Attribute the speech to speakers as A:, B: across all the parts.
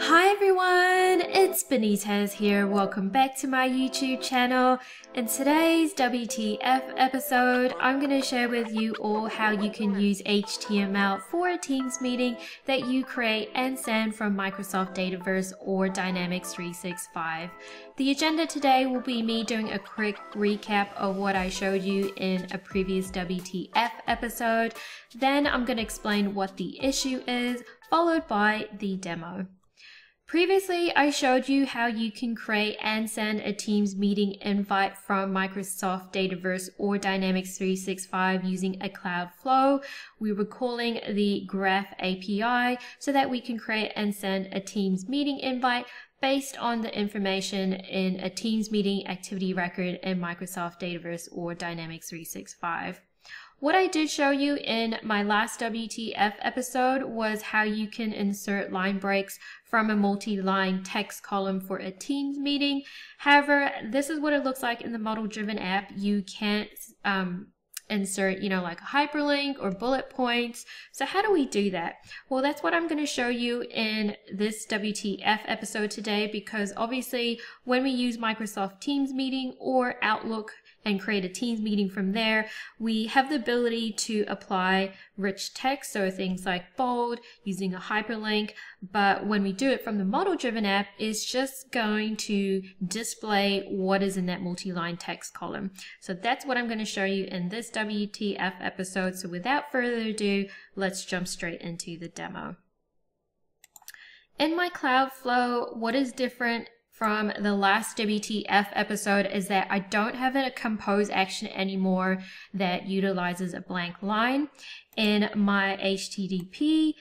A: Hi everyone, it's Benitez here. Welcome back to my YouTube channel. In today's WTF episode, I'm going to share with you all how you can use HTML for a Teams meeting that you create and send from Microsoft Dataverse or Dynamics 365. The agenda today will be me doing a quick recap of what I showed you in a previous WTF episode. Then I'm going to explain what the issue is, followed by the demo. Previously, I showed you how you can create and send a Teams meeting invite from Microsoft Dataverse or Dynamics 365 using a cloud flow. We were calling the Graph API so that we can create and send a Teams meeting invite based on the information in a Teams meeting activity record in Microsoft Dataverse or Dynamics 365. What I did show you in my last WTF episode was how you can insert line breaks from a multi-line text column for a Teams meeting. However, this is what it looks like in the model-driven app. You can't um, insert, you know, like a hyperlink or bullet points. So how do we do that? Well, that's what I'm going to show you in this WTF episode today because obviously when we use Microsoft Teams meeting or Outlook and create a Teams meeting from there, we have the ability to apply rich text, so things like bold, using a hyperlink, but when we do it from the model-driven app, it's just going to display what is in that multi-line text column. So that's what I'm going to show you in this WTF episode. So without further ado, let's jump straight into the demo. In my Cloudflow, what is different from the last WTF episode is that I don't have a compose action anymore that utilizes a blank line. In my HTTP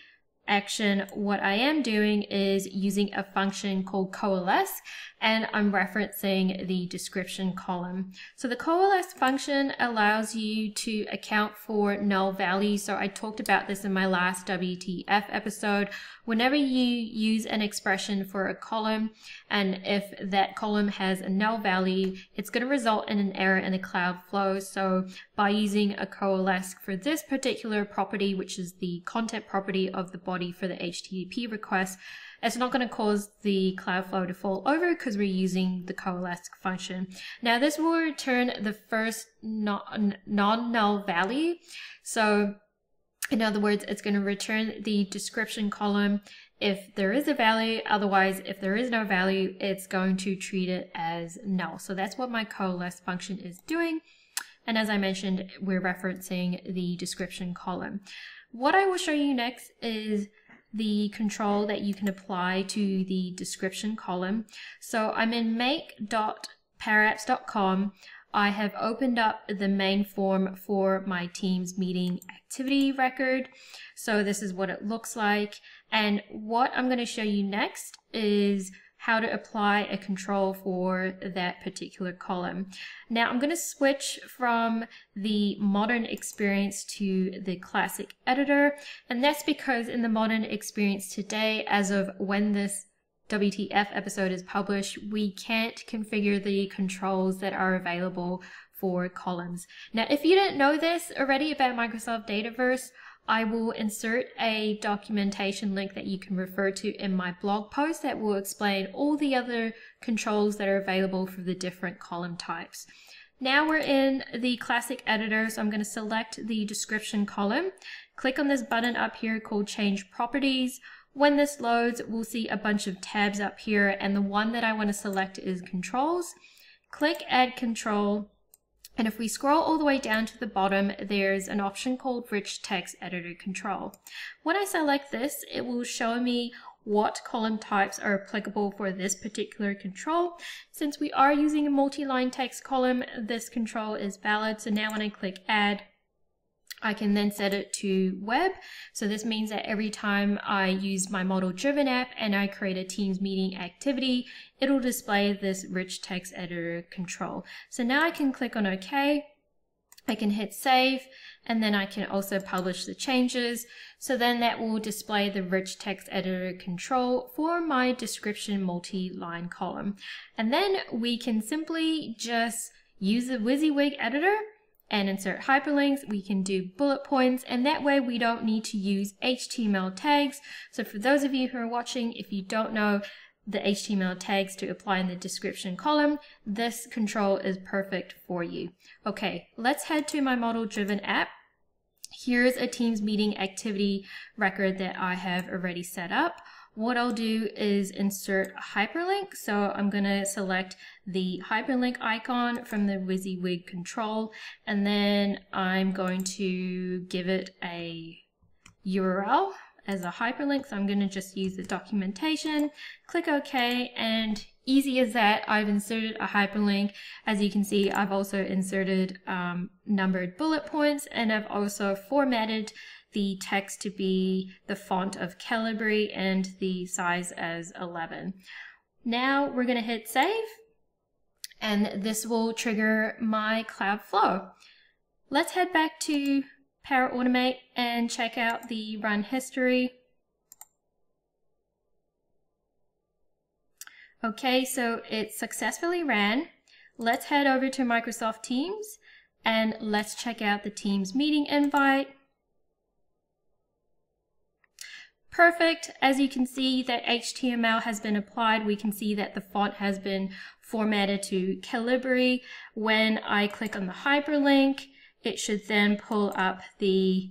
A: action, what I am doing is using a function called coalesce and I'm referencing the description column. So the coalesce function allows you to account for null values. So I talked about this in my last WTF episode. Whenever you use an expression for a column, and if that column has a null value, it's going to result in an error in the Cloudflow. So by using a coalesce for this particular property, which is the content property of the body for the HTTP request, it's not going to cause the Cloudflow to fall over because we're using the coalesce function. Now this will return the first non-null value. So in other words, it's going to return the description column if there is a value. Otherwise, if there is no value, it's going to treat it as null. So that's what my coalesce function is doing. And as I mentioned, we're referencing the description column. What I will show you next is the control that you can apply to the description column. So I'm in make.powerapps.com. I have opened up the main form for my Teams meeting activity record. So this is what it looks like. And what I'm going to show you next is how to apply a control for that particular column. Now I'm going to switch from the modern experience to the classic editor. And that's because in the modern experience today, as of when this WTF episode is published, we can't configure the controls that are available for columns. Now, if you didn't know this already about Microsoft Dataverse, I will insert a documentation link that you can refer to in my blog post that will explain all the other controls that are available for the different column types. Now we're in the classic editor, so I'm going to select the description column, click on this button up here called change properties. When this loads, we'll see a bunch of tabs up here, and the one that I want to select is controls. Click add control, and if we scroll all the way down to the bottom, there's an option called Rich Text Editor Control. When I select this, it will show me what column types are applicable for this particular control. Since we are using a multi-line text column, this control is valid. So now when I click Add, I can then set it to web. So this means that every time I use my model driven app and I create a Teams meeting activity, it'll display this rich text editor control. So now I can click on OK. I can hit save and then I can also publish the changes. So then that will display the rich text editor control for my description multi-line column. And then we can simply just use the WYSIWYG editor and insert hyperlinks. We can do bullet points and that way we don't need to use HTML tags. So for those of you who are watching, if you don't know the HTML tags to apply in the description column, this control is perfect for you. Okay, let's head to my model driven app. Here's a Teams meeting activity record that I have already set up what I'll do is insert a hyperlink. So I'm going to select the hyperlink icon from the WYSIWYG control, and then I'm going to give it a URL as a hyperlink. So I'm going to just use the documentation, click OK, and easy as that, I've inserted a hyperlink. As you can see, I've also inserted um, numbered bullet points, and I've also formatted the text to be the font of Calibri and the size as 11. Now we're going to hit save and this will trigger my Cloudflow. Let's head back to Power Automate and check out the run history. Okay, so it successfully ran. Let's head over to Microsoft Teams and let's check out the Teams meeting invite. Perfect. As you can see that HTML has been applied, we can see that the font has been formatted to Calibri. When I click on the hyperlink, it should then pull up the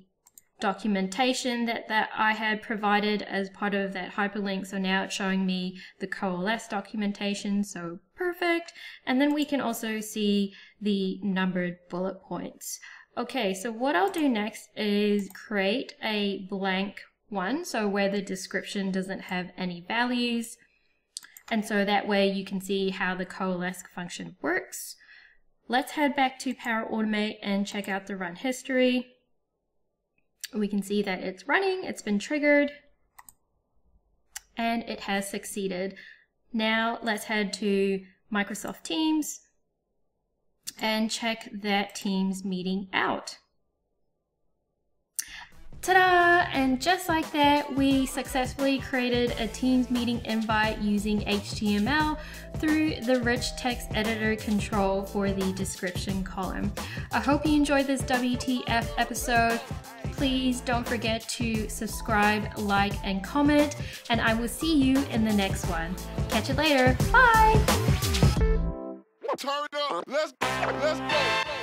A: documentation that, that I had provided as part of that hyperlink. So now it's showing me the coalesce documentation. So perfect. And then we can also see the numbered bullet points. Okay, so what I'll do next is create a blank one, so where the description doesn't have any values. And so that way you can see how the coalesce function works. Let's head back to Power Automate and check out the run history. We can see that it's running, it's been triggered, and it has succeeded. Now let's head to Microsoft Teams and check that Teams meeting out. Ta-da! And just like that, we successfully created a Teams meeting invite using HTML through the rich text editor control for the description column. I hope you enjoyed this WTF episode. Please don't forget to subscribe, like, and comment, and I will see you in the next one. Catch you later. Bye! Turn up. Let's, let's go.